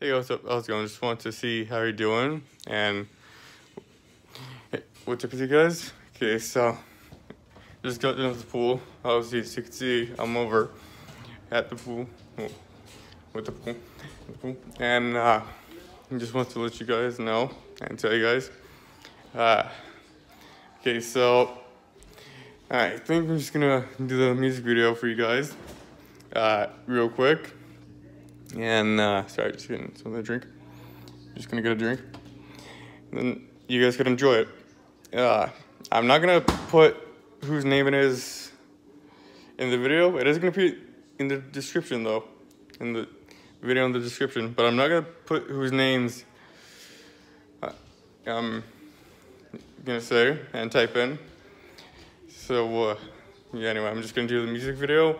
Hey, what's up? How's it going? Just want to see how you're doing and what's up with you guys? Okay, so just got with the pool. Obviously, as you can see, I'm over at the pool with the pool, the pool. and uh, just want to let you guys know and tell you guys. Uh, okay, so I think I'm just gonna do the music video for you guys, uh, real quick. And uh, sorry, just getting something to drink. Just gonna get a drink. And then you guys can enjoy it. Uh, I'm not gonna put whose name it is in the video. It is gonna be in the description though, in the video in the description. But I'm not gonna put whose names uh, I'm gonna say and type in. So uh, yeah, anyway, I'm just gonna do the music video.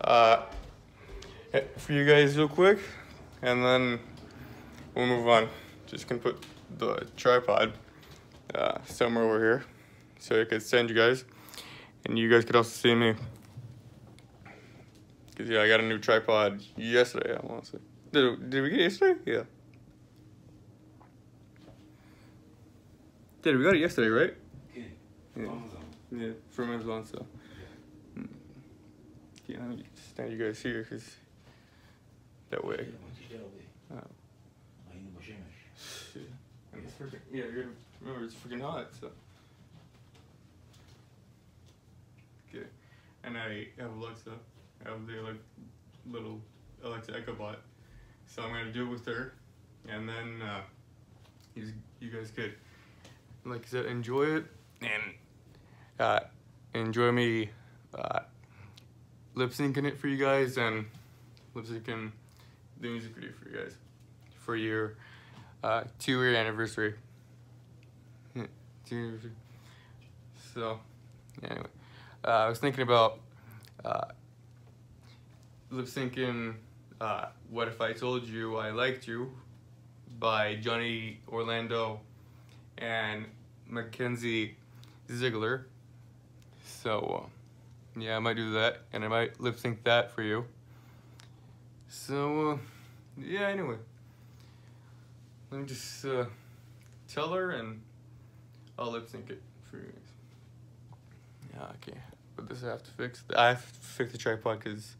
Uh, for you guys real quick, and then we'll move on. Just gonna put the tripod uh, somewhere over here so I could send you guys, and you guys could also see me. Cause yeah, I got a new tripod yesterday. I want to say. Did, did we get it yesterday? Yeah. Did we got it yesterday, right? Yeah. Amazon. Yeah, from Amazon. So. Mm. Yeah, let me stand you guys here, cause that way. Ainda możemy. Shit. And it's freaking, yeah, you're, remember it's freaking hot, so. Okay. And I have Alexa. I have the like little Alexa Echo Dot. So I'm gonna do it with her, and then uh, you, you guys could, like I said, enjoy it and uh, enjoy me uh, lip syncing it for you guys and lip syncing the music video for you guys for your uh, two year anniversary. Two year anniversary. So, anyway, uh, I was thinking about uh, lip syncing uh, What If I Told You I Liked You by Johnny Orlando and Mackenzie Ziegler. So, uh, yeah, I might do that and I might lip sync that for you. So, uh, yeah, anyway. Let me just uh, tell her and I'll lip sync it for you guys. Yeah, okay. But this I have to fix. I have to fix the tripod because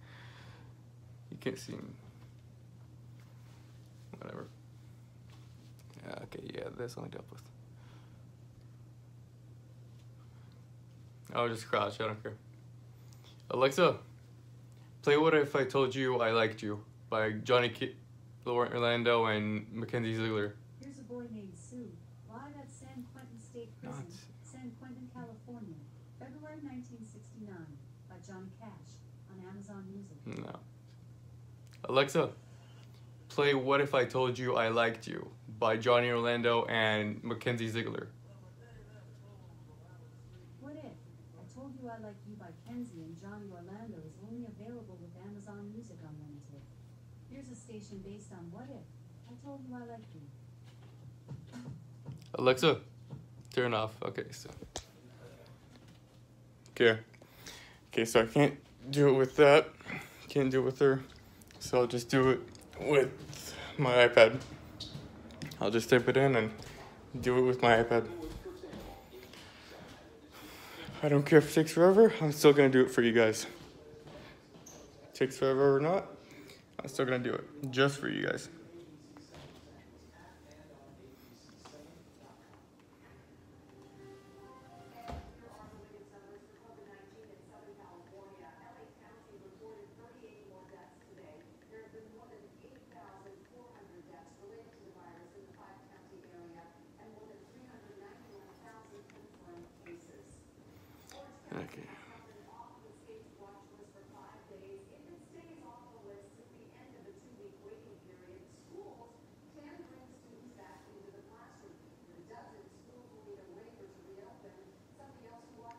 you can't see me. Whatever. Yeah, okay, yeah, this only dealt with. I'll just crouch, I don't care. Alexa, play What If I Told You I Liked You by Johnny Ki- Laurent Orlando and Mackenzie Ziegler. Here's a boy named Sue, live at San Quentin State Prison, Nuts. San Quentin, California, February 1969, by Johnny Cash on Amazon Music. No. Alexa, play What If I Told You I Liked You by Johnny Orlando and Mackenzie Ziegler. What if I told you I like you by Kenzie and Johnny Orlando is only available with Amazon Music Unlimited? Station based on What If I told you I liked you. Alexa, turn off. Okay, so. Okay. Okay, so I can't do it with that. Can't do it with her. So I'll just do it with my iPad. I'll just type it in and do it with my iPad. I don't care if it takes forever, I'm still gonna do it for you guys. Takes forever or not, I'm still gonna do it just for you guys. Okay.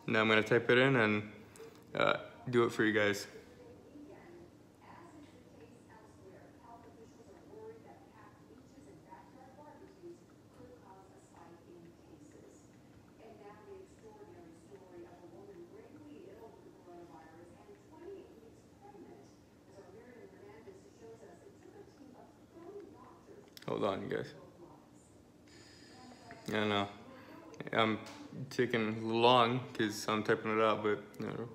Now I'm gonna type it in and uh, do it for you guys. Hold on, you guys. I know. I'm taking long because I'm typing it out, but you know,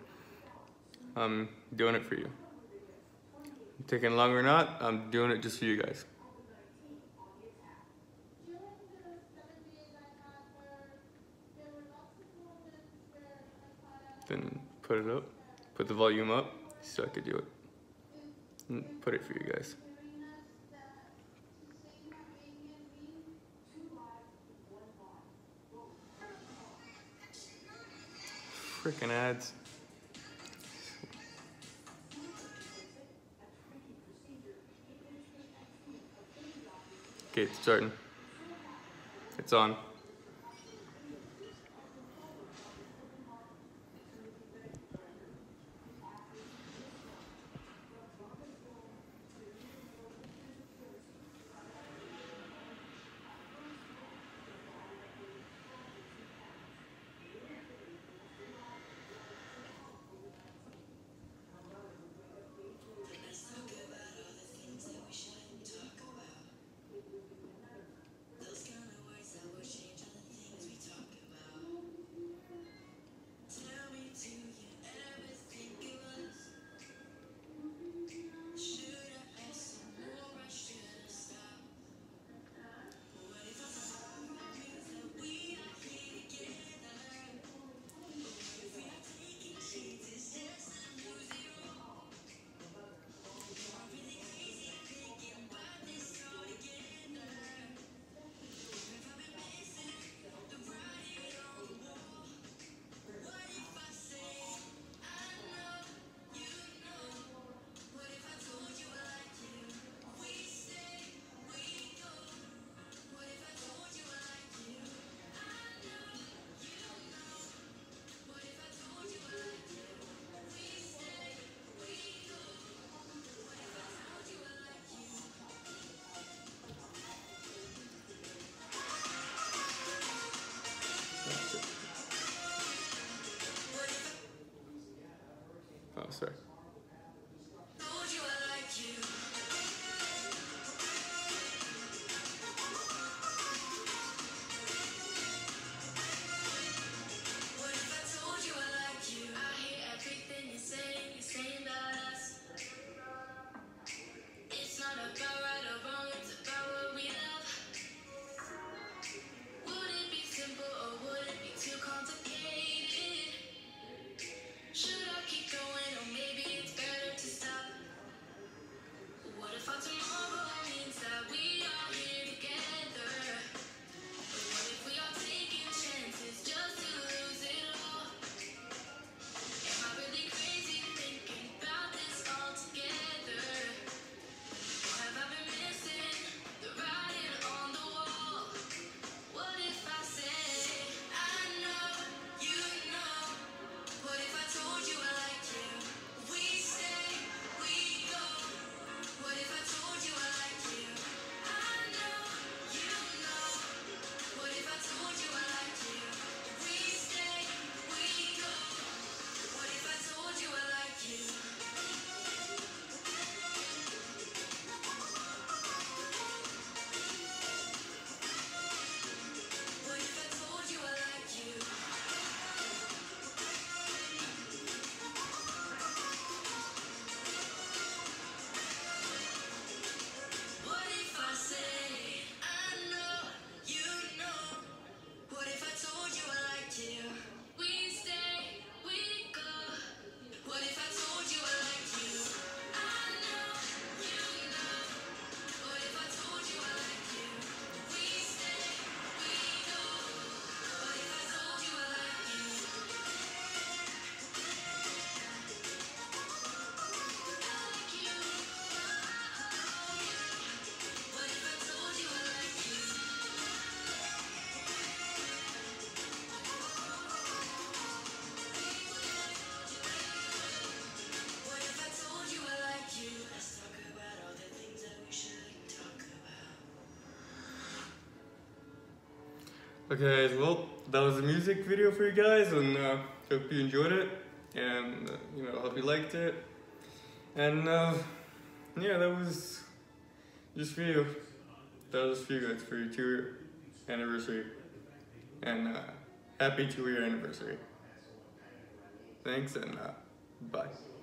I'm doing it for you. Taking long or not, I'm doing it just for you guys. Then put it up, put the volume up so I could do it. And put it for you guys. Freaking ads. Okay, it's starting. It's on. Sorry. Okay, well, that was the music video for you guys, and uh, hope you enjoyed it, and uh, you know, hope you liked it, and uh, yeah, that was just for you. that was for you guys for your two year anniversary. And uh, happy two year anniversary. Thanks and uh, bye.